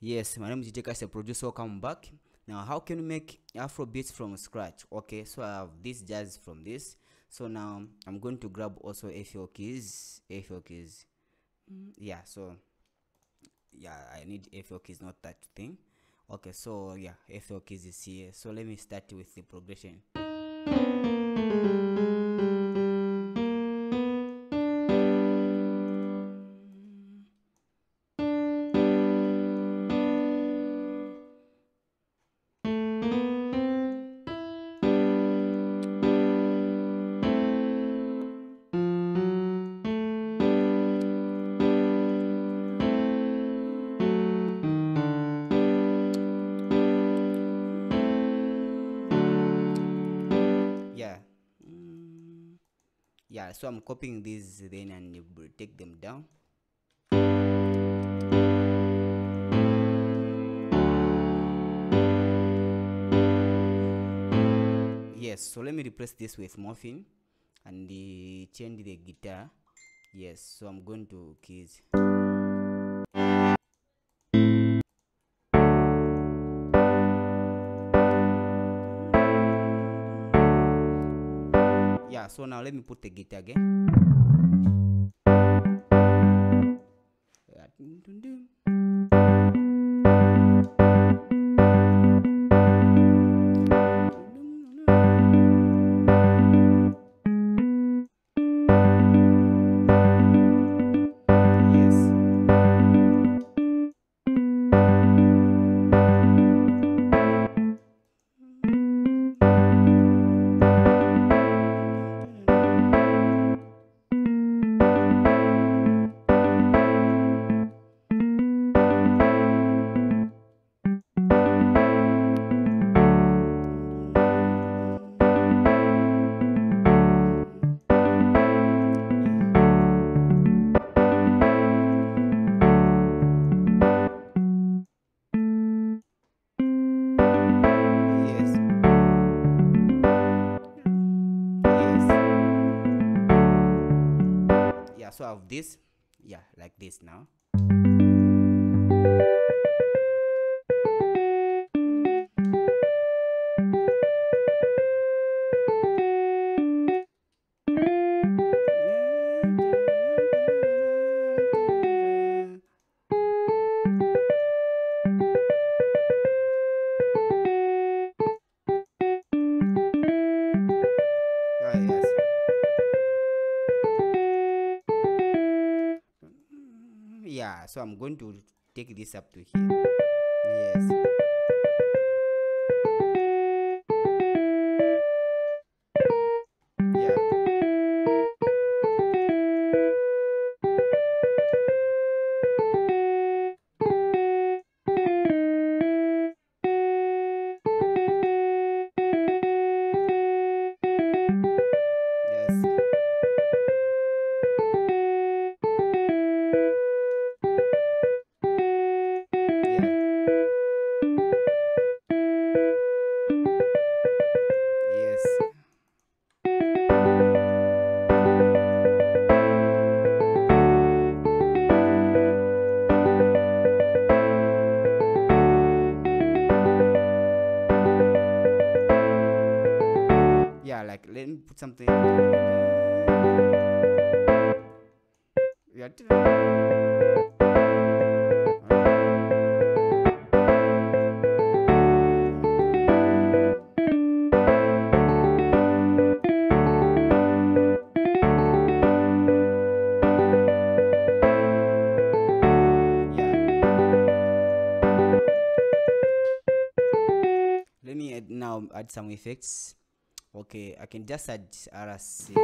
Yes, my name is as a producer. Welcome back. Now, how can you make Afro beats from scratch? Okay, so I have this jazz from this. So now I'm going to grab also FL keys. FL keys. Mm, Yeah, so yeah, I need FL keys, not that thing. Okay, so yeah, FL keys is here. So let me start with the progression. Yeah so i'm copying these then and take them down. Yes so let me replace this with morphine and uh, change the guitar. Yes so i'm going to keys yeah so now let me put the guitar again this yeah like this now so I'm going to take this up to here. Yes. Add some effects. Okay, I can just add RC.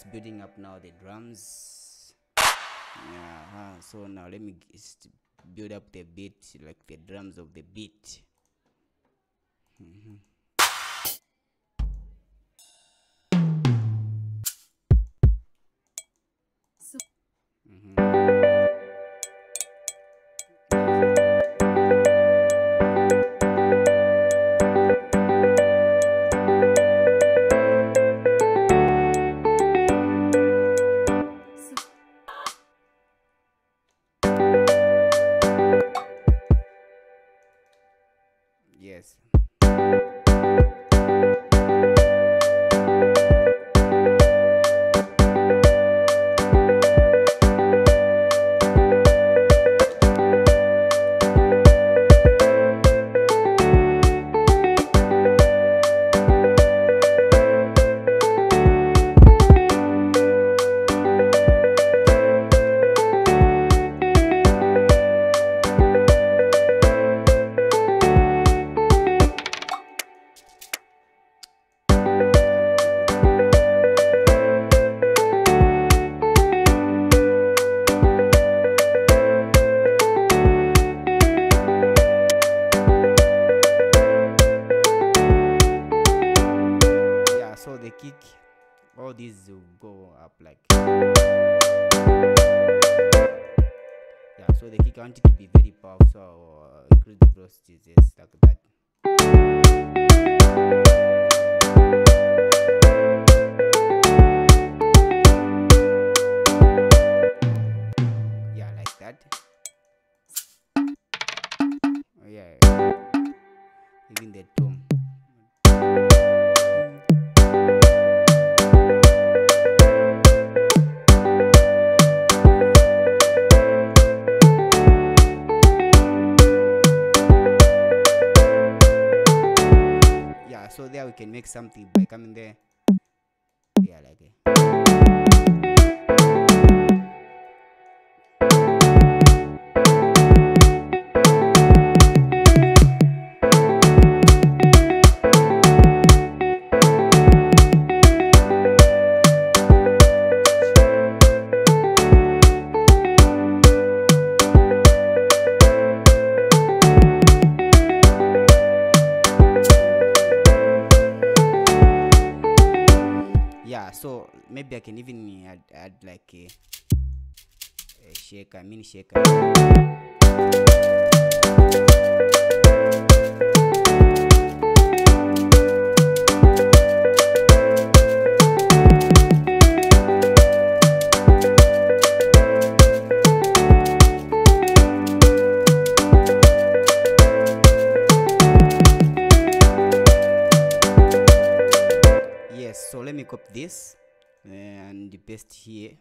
just building up now the drums yeah uh so now let me just build up the beat like the drums of the beat mm -hmm. Even the tone yeah so there we can make something by coming there yeah like it. Maybe i can even add, add like a, a shaker mini shaker. So let me copy this and paste here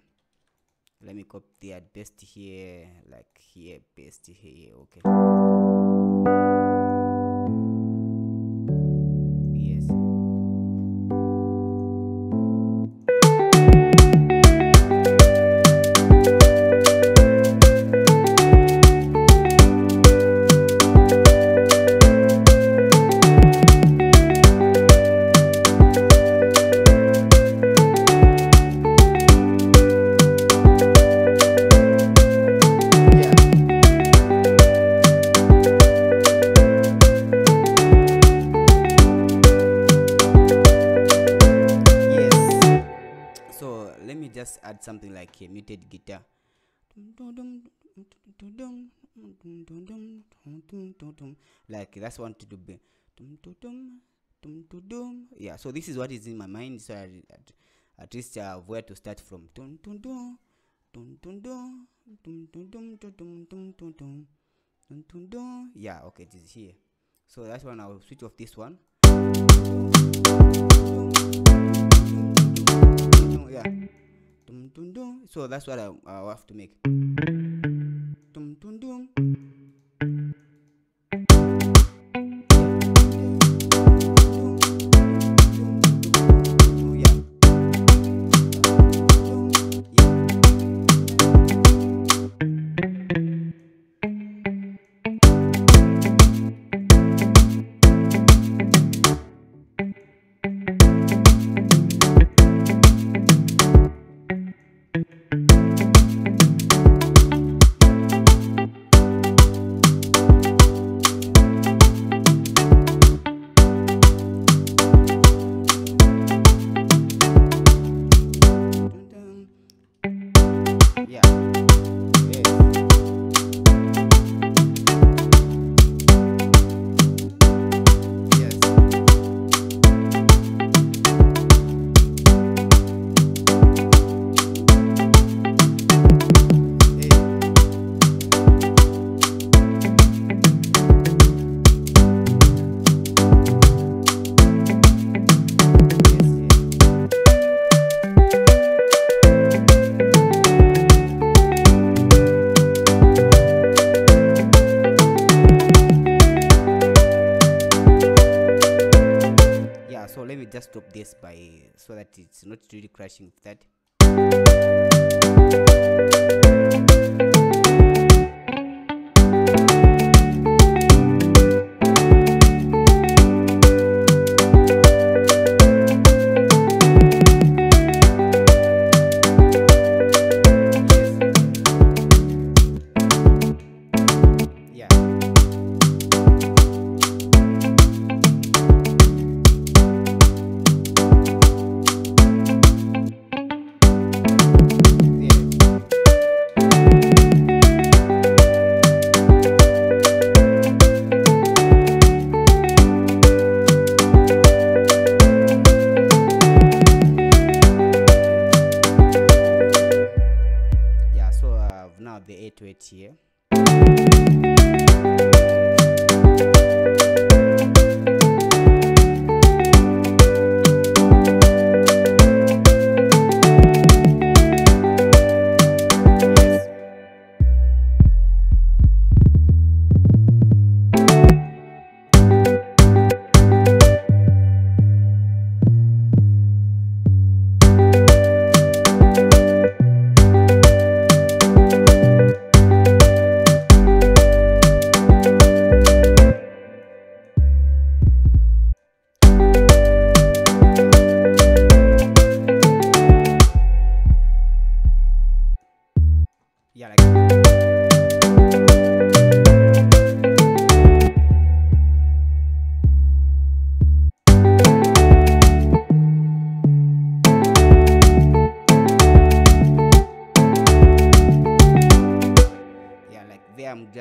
let me copy the and paste here like here paste here okay just add something like a muted guitar like that's one to do yeah so this is what is in my mind so I, at, at least I have where to start from yeah okay this is here so that's one i'll switch off this one yeah Dum, dum. so that's what I, I have to make Yeah. Just stop this by so that it's not really crashing with that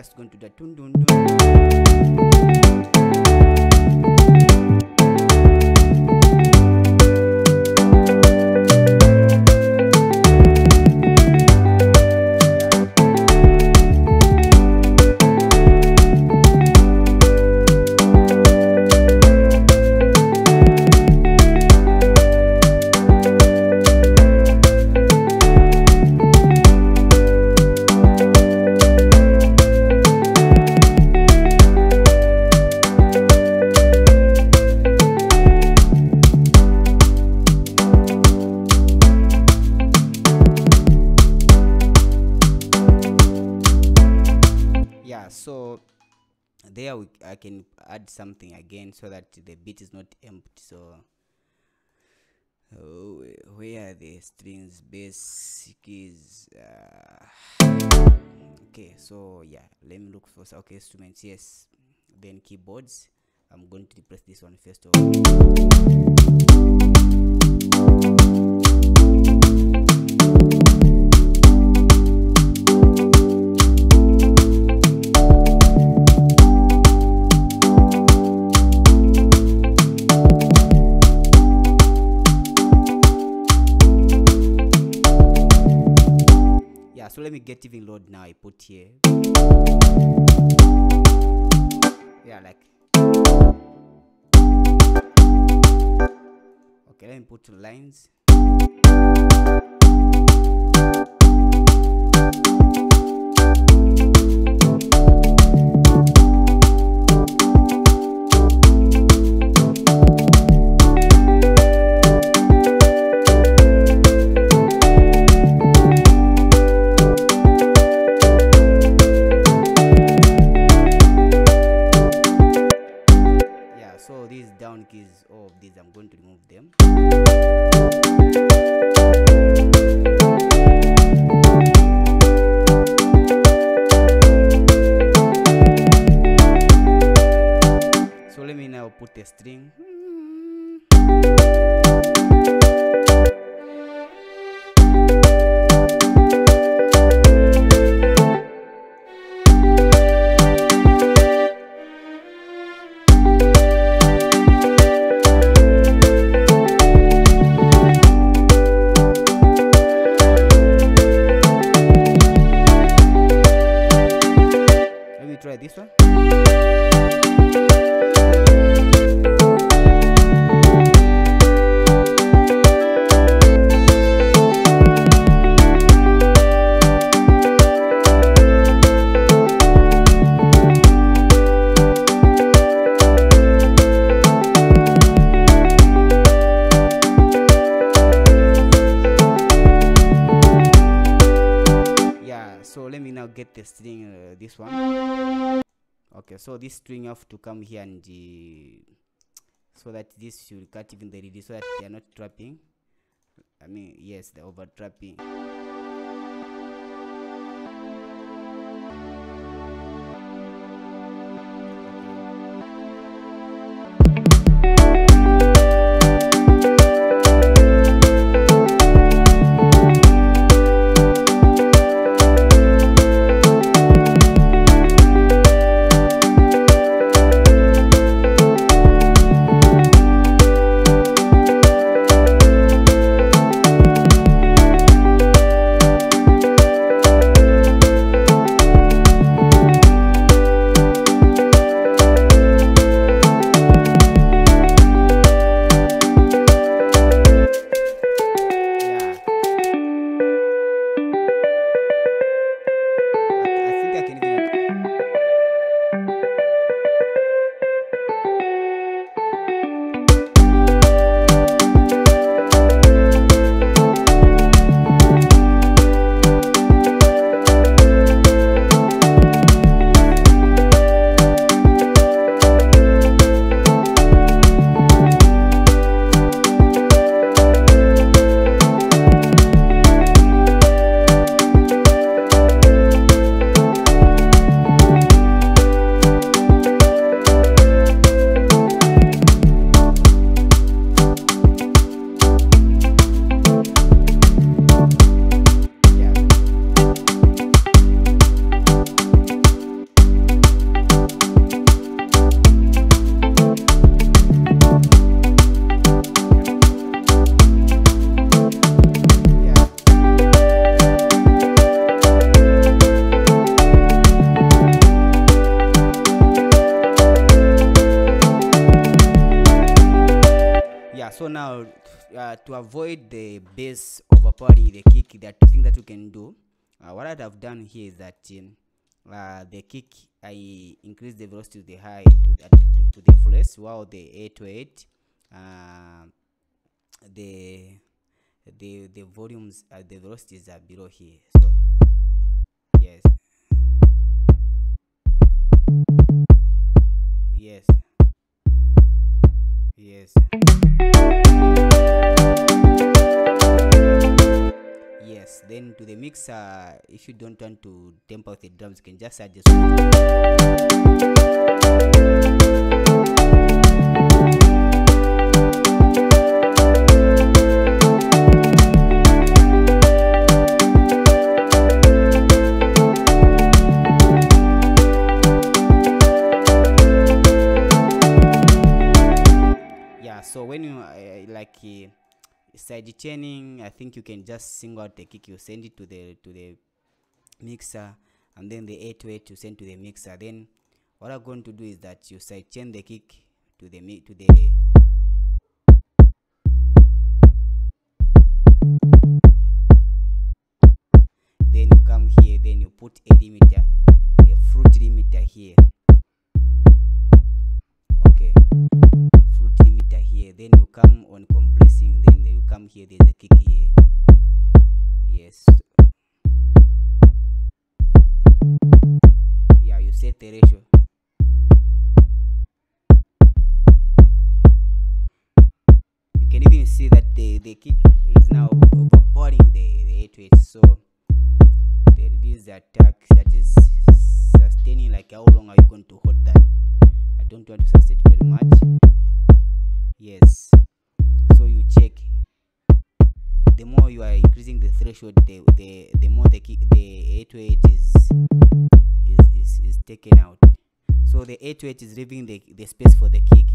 just going to the tun yeah so there we, i can add something again so that the beat is not empty. So oh, where are the strings? Bass keys uh, okay so yeah let me look for okay instruments yes. Then keyboards. I'm going to replace this one first of all so let me get even load now i put here. Yeah like. Okay let me put lines so these down keys all of these i'm going to remove them. So let me now put a string dentro de ti, okay so this string have to come here and uh, so that this should cut even the read so that they are not trapping. I mean yes the over trapping bass overpowering the kick there are two things that you can do uh, what i'd have done here is that um, uh, the kick i increase the velocity to the high to, the- to, the fullest while the 808 uh, the the the volumes uh, the velocities are below here so yes. Yes. Yes yes then to the mixer if you don't want to temper the drums you can just adjust side chaining i think you can just single out the kick you send it to the to the mixer and then the 808 you send to the mixer. Then what i'm going to do is that you side chain the kick to the to the then you come here then you put a limiter a fruit limiter here. Okay. Fruit limiter here. Then you come on you come here there's a kick here. Yes. Yeah you set the ratio you can even see that the the kick is now overpowering the the 8 so they reduce the attack that is sustaining like how long are you going to hold that? I don't want to sustain the more you are increasing the threshold the the, the more the the 828 is, is is is taken out. So the 828 is leaving the, the space for the kick